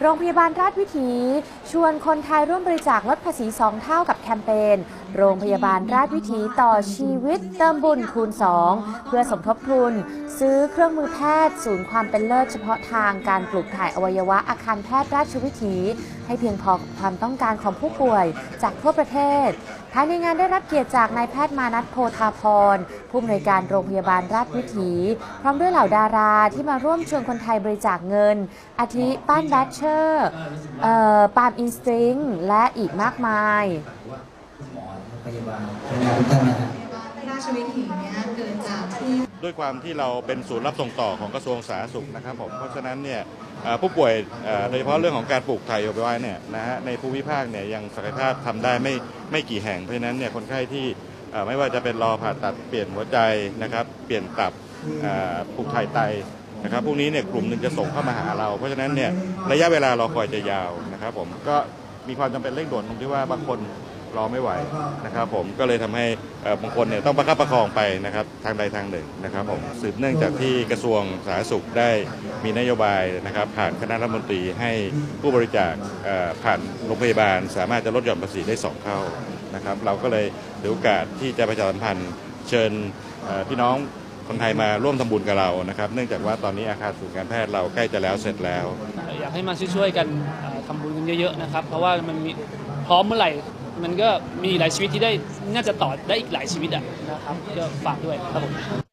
โรงพยาบาลราชวิถี ชวนคนไทยร่วมบริจาคลดภาษี2เท่ากับแคมเปญโรงพยาบาลราชวิถีต่อชีวิตเติมบุญคูณ 2 เพื่อสมทบทุน ซื้อเครื่องมือแพทย์ ศูนย์ความเป็นเลิศเฉพาะทางการปลูกถ่ายอวัยวะอาคารแพทย์ราชวิถี ให้เพียงพอกับความต้องการของผู้ป่วยจากทั่วประเทศ ภายในงานได้รับเกียรติจากนายแพทย์มานัทโพธาพร ผู้อำนวยการโรงพยาบาลราชวิถี พร้อมด้วยเหล่าดาราที่มาร่วมชวนคนไทยบริจาคเงิน อาทิป้านแบชเชอร์เอ่อปาล์มอินสตริง และอีกมากมายราชวิถีเนี่ยเกิดจากที่ด้วยความที่เราเป็นศูนย์รับส่งต่อของกระทรวงสาธารณสุขนะครับผมเพราะฉะนั้นเนี่ย ผู้ป่วยโดยเฉพาะเรื่องของการปลูกถ่ายอวัยวะเนี่ยนะฮะในภูมิภาคเนี่ยยังศักยภาพทำได้ไม่ไม่กี่แห่งเพราะฉะนั้นเนี่ยคนไข้ที่ไม่ว่าจะเป็นรอผ่าตัดเปลี่ยนหัวใจนะครับ เปลี่ยนตับปลูกถ่ายไตนะครับพวกนี้เนี่ยกลุ่มหนึ่งจะส่งเข้ามาหาเรา เพราะฉะนั้นเนี่ยระยะเวลารอคอยจะยาวนะครับผมก็มีความจำเป็นเร่งด่วนตรงที่ว่าบางคน รอไม่ไหวนะครับผมก็เลยทำให้บางคนเนี่ยต้องประคับประคองไปนะครับทางใดทางหนึ่งนะครับผมสืบเนื่องจากที่กระทรวงสาธารณสุขได้มีนโยบายนะครับผ่านคณะรัฐมนตรีให้ผู้บริจาคผ่านโรงพยาบาล สามารถจะลดหย่อนภาษีได้สองเท่านะครับเราก็เลยถือโอกาสที่จะประชาสัมพันธ์เชิญพี่น้องคนไทยมาร่วมทำบุญกับเรานะครับ เนื่องจากว่าตอนนี้อาคารศูนย์การแพทย์เราใกล้จะแล้วเสร็จแล้ว อยากให้มาช่วยๆกันเอ่อทำบุญกันเยอะๆนะครับ เพราะว่ามันมีพร้อมเมื่อไหร่ มันก็มีหลายชีวิตที่ได้น่าจะต่อได้อีกหลายชีวิตอะนะครับก็ฝากด้วยครับผม